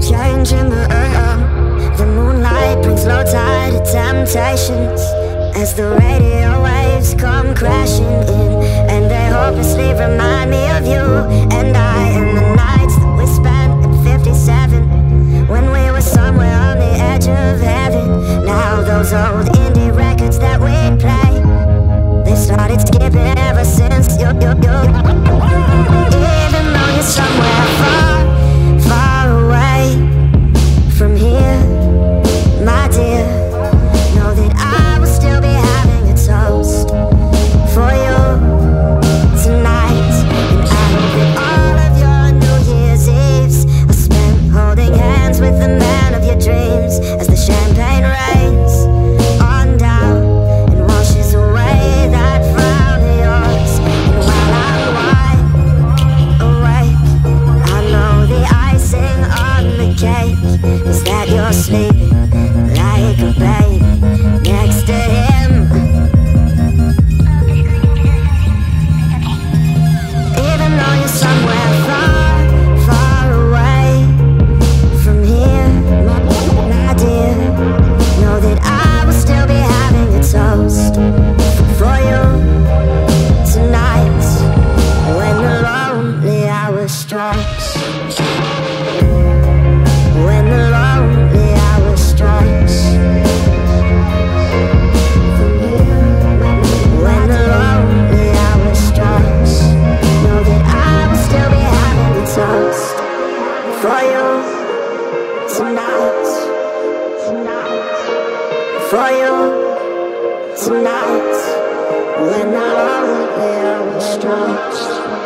Changing, the air. The moonlight brings low tide temptations As the radio waves come crashing in. sleep like a baby next day. for you tonight, tonight, for you tonight, when all I am stretched.